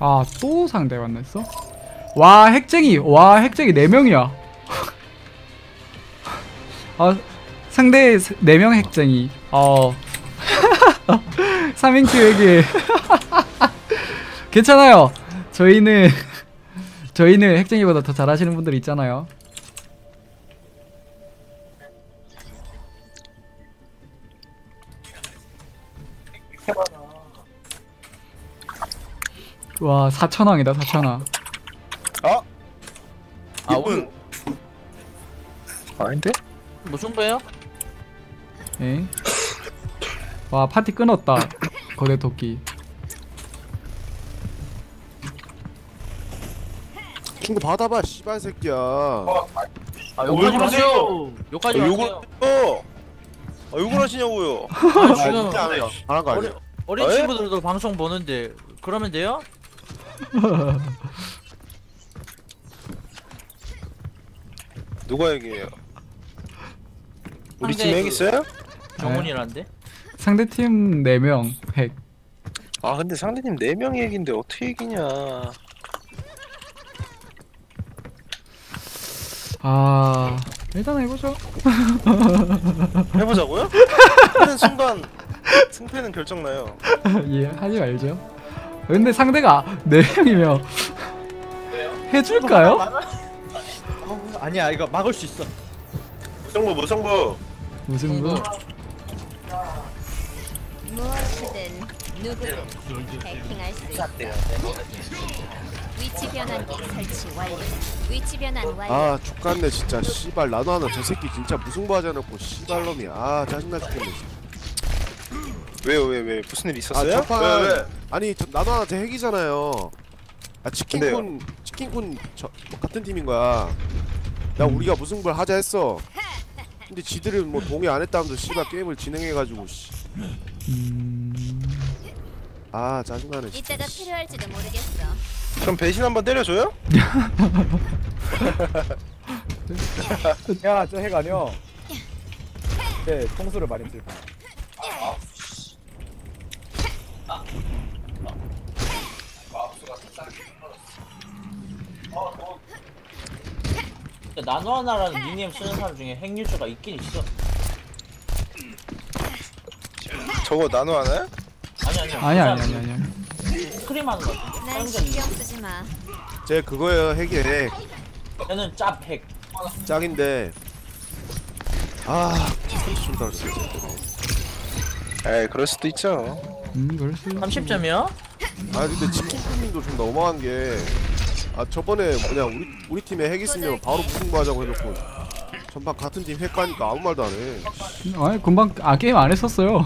아 또 상대 만났어? 와 핵쟁이. 와 핵쟁이 4명이야. 아 상대 4명 핵쟁이. 어. 3인큐에게 괜찮아요. 저희는 저희는 핵쟁이보다 더 잘하시는 분들 있잖아요 와 4천왕이다 4천왕 아 아, 이분 아닌데? 무슨 거예요? 에? 와 파티 끊었다 거대 토끼 친구 받아봐 씨발 새끼야 아, 왜 욕하지 그러세요? 마세요. 욕하지 아, 마세요. 어. 아, 욕을 하시냐고요? 아, 지금 진짜 안 해요 안 한 거 어린, 아니야 어린 에? 친구들도 방송 보는데 그러면 돼요? 누가 얘기해요? 우리 상대 팀 그- 핵 있어요? 정훈이란데? 상대팀 4명 핵 아 근데 상대님 4명 얘긴데 어떻게 얘기냐 아 일단 해보죠 해보자고요? 하는 순간 승패는 결정나요 예 하지 말죠 근데 상대가 4명이면 해줄까요? 아니야 이거 막을 수 있어. 무승부 무승부 뭐 무엇이든 누구든 해킹할 수 있어. 위치 변환기 설치 완료. 위치 변환 완료. 아 족같네 진짜 씨발 나도 하나 저 새끼 진짜 무승부 하자 놓고 씨발놈이 아 짜증나 죽겠네 왜요 왜왜 무슨 일아 있었어요? 첫판 왜, 왜? 아니 저, 나도 하나 제 핵이잖아요 아 치킨쿤 근데요? 치킨쿤 저 같은 팀인 거야 야 우리가 무승부를 하자 했어 근데 지들은 뭐 동의 안 했다면서 씨발 게임을 진행해가지고 씨. 음... 아 짜증나네 진짜 이따가 필요할지도 모르겠어. 그럼 배신 한번 때려줘요? 야, 저 핵 아니야. 네, 통수를 많이 쓸 거야. 나노 하나라는 닉네임 쓰는 사람 중에 핵유저가 있긴 있어. 저거 나노 하나요? 아니 아니 아니 아니 아니 아니 스크림 하는 거 같은데. 난 사용자 신경 닉네임. 쓰지 마. 제 그거예요 핵이 핵 얘는 짭핵. 짝인데 아 30점 달았어 에이 그럴 수도 있죠 음 그럴 수 30점이요? 아 근데 치킨쿤님도 좀 너무한 게 아 저번에 뭐냐 우리 우리 팀에 핵 있으면 바로 무승부 하자고 해놓고 전판 같은 팀 핵 가니까 아무 말도 안 해. 아니 금방 아 게임 안 했었어요.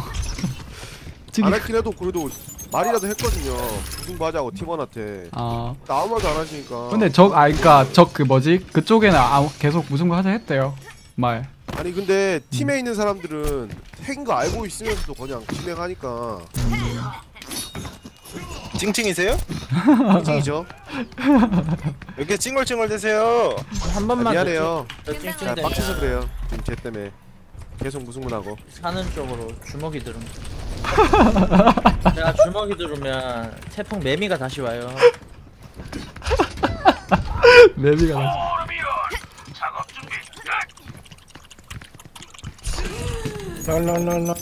지금 안 했긴 해도 그래도 말이라도 했거든요. 무승부 하자고 팀원한테. 아. 아무 말도 안 하시니까. 근데 적아 그니까 적 그 뭐지? 그쪽에는 아, 계속 무슨 거 하자 했대요. 말. 아니 근데 팀에 있는 사람들은 핵인 거 알고 있으면서도 그냥 진행하니까 찡찡이세요? 찡이죠 왜 이렇게 찡얼찡얼 대세요 한 아, 번만 미안해요 더 아, 찡찡대. 빡쳐서 그래요 지금 쟤 때문에 계속 무승부하고 사는 쪽으로 주먹이 들음. 내가 주먹이 들으면 태풍 매미가 다시 와요. 레비가 나 랄랄랄랄라.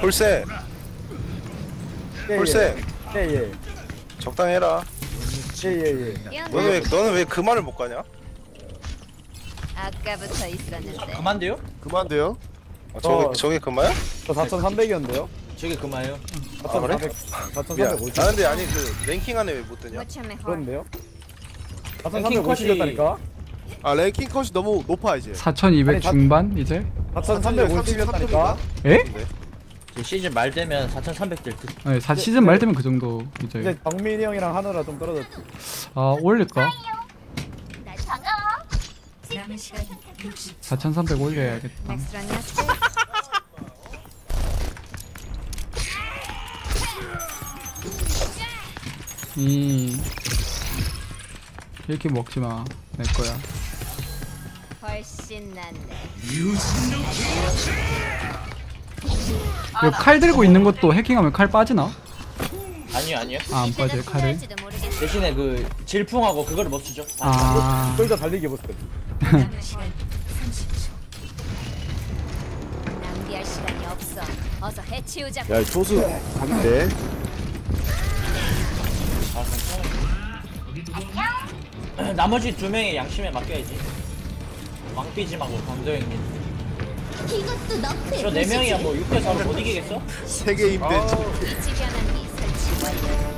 홀세 예, 홀세 예, 예. 적당히 해라 예, 예, 예. 너는 왜 너는 왜 그 말을 못 가냐? 아까부터 있었는데. 그만 돼요? 그만 돼요 아, 저게 어. 저게 그마야? 저 4,300이었는데요? 저게 그만요. 아, 그래? 4,300, 미안 4,350. 아 근데 아니 그 랭킹 안에 왜 못? 무참해 헐. 그런데요? 랭킹 컷이- 4,350이었다니까? 아 랭킹 컷이 너무 높아 이제 4200 아니, 다- 중반 이제 4,350이었다니까? 에? 네. 이제 시즌 말 되면 4,300될 듯. 네, 사 시즌 말 되면 그 정도 이제 이제 정민이 형이랑 하느라 좀 떨어졌지. 아 올릴까? 날 반가워. 4300 올려야겠다. 이 이렇게 먹지 마 내 거야 훨씬 낫네. 이거 칼 들고 있는 것도 해킹하면 칼 빠지나? 아니요 아니요 아, 안 빠져요 칼을. 대신에 그 질풍하고 그거를 못 쓰죠 아 솔저 달리기 모습. 낭비할 시간이 없어. 어서 해치우자. 야 조수 간대 아 괜찮아 나머지 두 명의 양심에 맡겨야지 왕삐짐하고 강도형님 이것도 너프의 저네 명이야 뭐 6대 4로 못 이기겠어? 세계 임대 이치 변환기 설치 완료.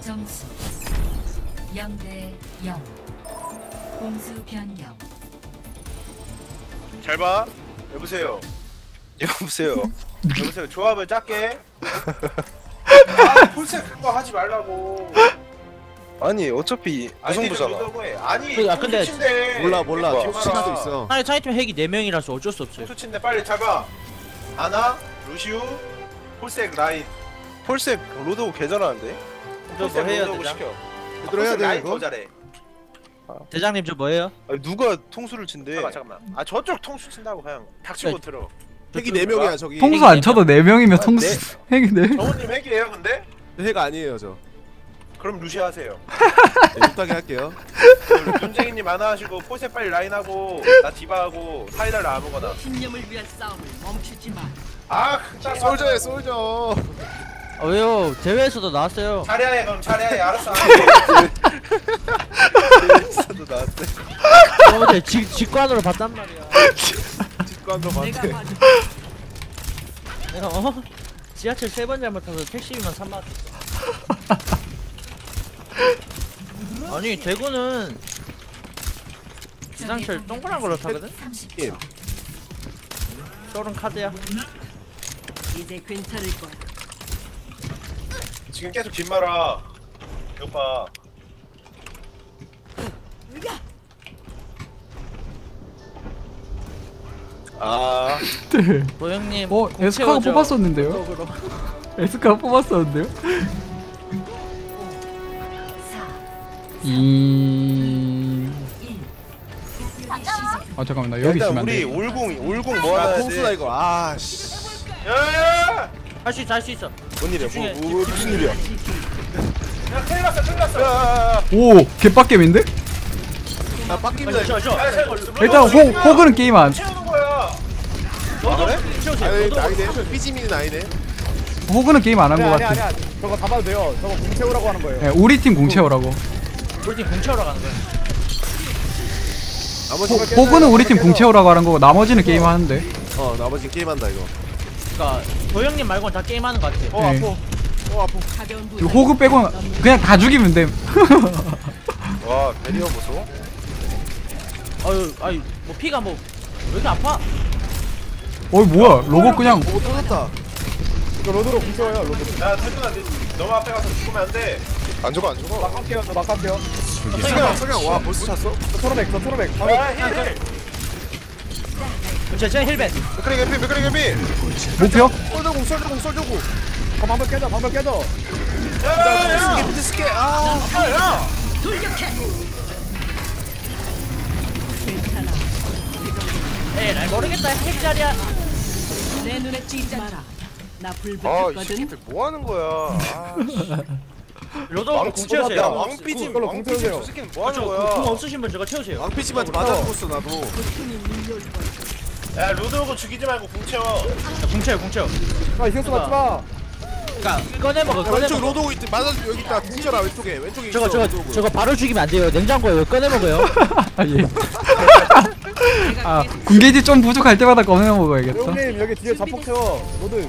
점수 0대 0 공수 변경 잘 봐. 여보세요. 여보세요. 여보세요. 조합을 짰게. 아, 폴색 그거 하지 말라고. 아니 어차피 무승부잖아. 아니, 그, 아, 근데 투치인데. 몰라 몰라 수도 있어 아니 차이팀 핵이 4명이라서 어쩔 수 없어요 투치인데 빨리 잘 봐. 아나, 루시우, 폴색 라인. 폴색 로드고 개잘하는데. 폴색 뭐 해야 되죠? 시켜. 제대로 해야 폴색 돼 라인 이거 더 잘해. 대장님 저 뭐예요? 아니, 누가 통수를 친대? 잠깐만 잠깐만. 아 저쪽 통수 친다고 그냥 닥치고 들어. 핵이 4명이야 저기 통수 안 쳐도 4명이면 통수 핵이네 정원님 핵이에요 근데? 핵 아니에요 저. 그럼 루시 하세요. 네, 못하게 할게요. 눈쟁이님 하나 하시고 폴색 빨리 라인 하고 나 디바하고 사이달라 아무거나. 신념을 위한 싸움을 멈추지 마. 아, 딱 솔저해 솔저 아 왜요? 대회에서도 나왔어요. 차례해 그럼 차례해 알았어. 도 나한테. 어제 직, 직관으로 봤단 말이야 맞네 내가 어? 지하철 세 번 잘못해서 택시비만 3만 원 아니 대구는 지상철 동그란 걸로 타거든? 30초 쫄은 카드야 이제 괜찮을 거야 지금 계속 긴 말아. 이거 봐. 아 어공 에스카가 채워줘. 뽑았었는데요 쪽으로. 에스카가 뽑았었는데요 4 이... 1아 잠깐만 나 여기 있으면 우리 안돼 올공 올공 뭐아 하나 통수다 돼? 이거 아씨 야야야! 할수 있어 할 수 있어 뭔 일이야? 집중해, 뭐, 뭐 무슨 일이야? 야 큰일 났어 큰일 났어. 야야야. 오 개빡겜인데? 나 빡깁니다 야, 야, 일단 호, 호그는 게임 안. 너도 그래? 아니 아니네 삐지미는 아니네 호그는 게임 안한것 아니 같아 아니야. 저거 잡아도 돼요. 저거 공 채우라고 하는 거예요. 예, 우리 팀 공채우라고 우리 팀 공채우러 가는 거야 나머지 호, 호그는 우리 팀 공채우라고 하는 거고 나머지는 게임 하는데 어 나머지 게임한다 이거 그니까 도영님 말고는 다 게임하는 거 같아 어 네. 아파 어 아파 이 호그 빼고 그냥 다 죽이면 됨와 베리어 보소. 아유 아유 뭐 피가 뭐 왜 이렇게 아파? 어이 뭐야 로봇 그냥 오 터졌다 이거 로드로 공 채워요. 로드. 야 태준아 너 너무 앞에 가서 죽으면 안 돼. 안 죽어 안 죽어. 막 할게요. 저 막 할게요. 석양 석양 와 벌써 찼어? 저 초록백 저 초록백. 야 힐, 힐. 제, 제 힐벤 맥크리 개피 맥크리 개피. 목표? 솔저공 솔저공 솔저공 저 방벽 깨져 방벽 깨져. 야야야! 스케 아 에이 날 모르겠다 핵자리야 내 눈에 띄지 마라. 나 아이 불붙었거든. 새끼들 뭐 하는 거야? 아, 로도 왕공 채우세요. 야 왕삐짐 그걸로 왕삐짐 공채우세요. 저 새끼는 뭐 하는 저, 거야? 공 없으신 분 저거 채우세요. 왕피치한테 맞아. 죽었어 나도. 야 로드오고 죽이지 말고 궁 채워. 야, 공 채워 공 채워. 아 힐스 맞지 마. 그니까 꺼내 먹어 야, 꺼내 왼쪽 먹어 로드 있 맞아 여기 있다 궁쳐라 왼쪽에 왼쪽에 저거 있어, 저거 로드오그. 저거 바로 죽이면 안 돼요 냉장고에 왜 꺼내 먹어요 아 예. 아 군게이지 좀 부족할 때마다 꺼내 먹어야겠다 형님 여기 뒤에 자폭 채워. 로드.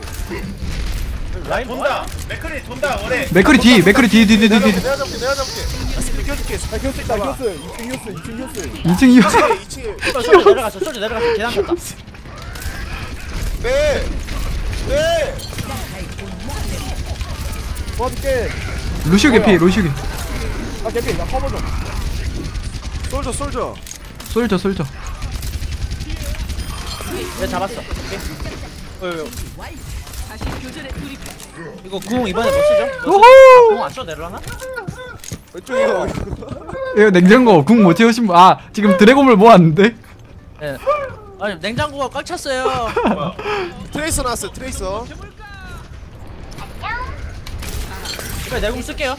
라인 돈다. 맥크리 돈다. 오래. 맥크리 뒤 맥크리 뒤 뒤 뒤 뒤 뒤 내가 잡게 내가 잡게 비켜줄게 자 히오스 있다 히오스. 2층 히오스 2층 히오스. 2층 이어 2층에 소주 내려갔어 소주 내려갔어 계단 갔다 빼. 빼. 도와줄게. 루시오 개피 루시오 개피 아 개피 나 커버 좀. 솔저 솔저 솔져 솔져 내가 잡았어 오케이 어, 이거 궁 이번에 못 쓰죠? 우후 궁안 써도 내려나? 왼쪽 이거 이거 냉장고 궁 못 채우신 분. 아 지금 드래곤을 모았는데. 네. 아니 냉장고가 꽉 찼어요. 트레이서 나왔어요 트레이서 그래 내공 쓸게요.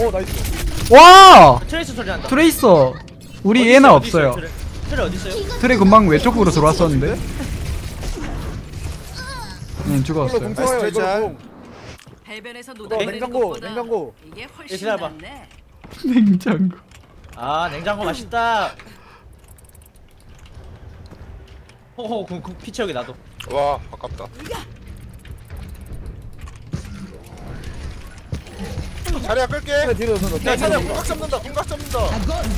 오 나이스 와 트레이스 소리 난다. 트레이서. 우리 어디 얘나 있어요? 어디 있어요? 없어요. 트레, 트레 어디 있어요? 트레 금방 왼쪽으로 들어왔었는데. 네 이걸로 죽었어요. 공 쳐요 나이스 이걸로. 공 해변에서 이거 노다지는 냉장고 것보다 냉장고 이게 예, 훨씬 기다려봐. 낫네. 냉장고. 아 냉장고 맛있다. 호호 그, 그 피치 여기 나도. 와 아깝다. 자리야 끌게. 뒤로 야 자리야 공각 잡는다 공각 잡는다.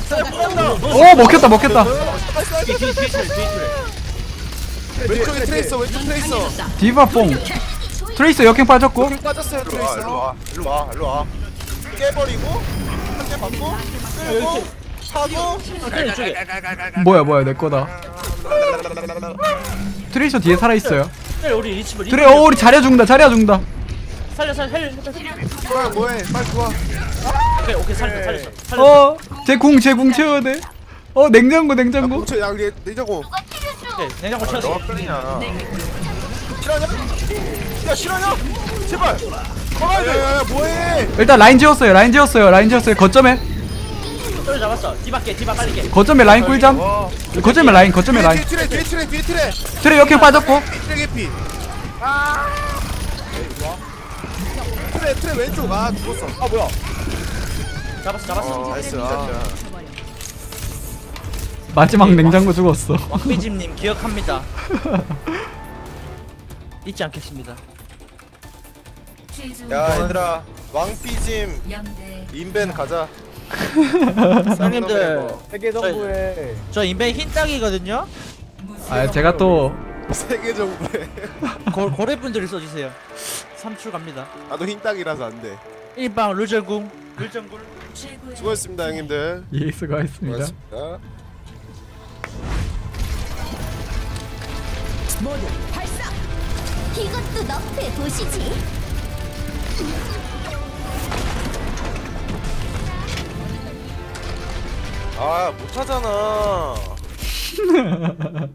자리야 공각다. 오 먹혔다 먹혔다. 뒤 뒤뒤 트레 뒤 트레. 왼쪽에 트레이서 왼쪽 트레이서. 디바 뽕. 트레이서 역행 빠졌고. 공 빠졌어요 일로 와 일로 트레이서 와. 일로 와 일로 와. 깨버리고 한대 받고 끌고 하고. 뭐야 뭐야 내 거다. 트레이서 뒤에 살아 있어요. 트레 우리 리치브 오 우리 자려 죽는다 자려 죽는다. 살려 살려 살려. 살려. 뭐야 뭐해 빨리 좋아 오케이 오케이 살렸어 살렸어. 살렸어. 어제궁제궁 채워야 돼. 어 냉장고 냉장고. 뭉쳐 야 우리 내자고 오케이 냉장고 채웠어. 너가 끌리냐 실화냐? 야 실화냐? 제발 걸어야 돼 야야야 뭐해 일단 라인 지웠어요 라인 지웠어요 라인 지웠어요 거점에 트레 잡았어. 뒤밖에 뒤바 빨리 깨. 거점에 라인 꿀잠. 거점에 라인 거점에 라인. 뒤에 트레 뒤에 트레 뒤에 트레 트레 역행 빠졌고. 트레 개피 아 트레 트레 왼쪽 아 죽었어 아 뭐야 잡았어 잡았어. 나이스 아 마지막 냉장고 죽었어. 왕비집님 기억합니다. 잊지 않겠습니다. 야 얘들아 왕삐짐 인벤 가자 형님들 세계 정부에 저 인벤 흰 딱이거든요. 아 제가 또 세계 정부에 고, 고래분들이 써주세요. 삼출 갑니다. 나도 흰딱이라서 안 돼 일방 루절궁 물정굴 최고의 수고했습니다 형님들 예수가 있습니다. 고맙습니다 이것도 너프에 보시지. 아 못하잖아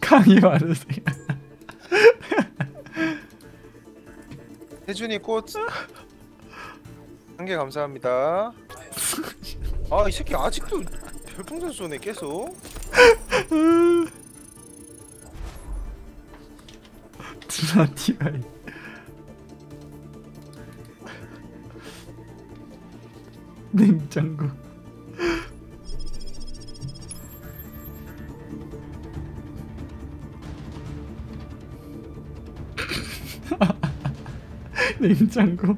강의 말으세요. 혜준이 꽃 한 개 감사합니다 아 이 새끼 아직도 별풍선 쏘네 계속 드라티가이. 냉장고. 냉장고.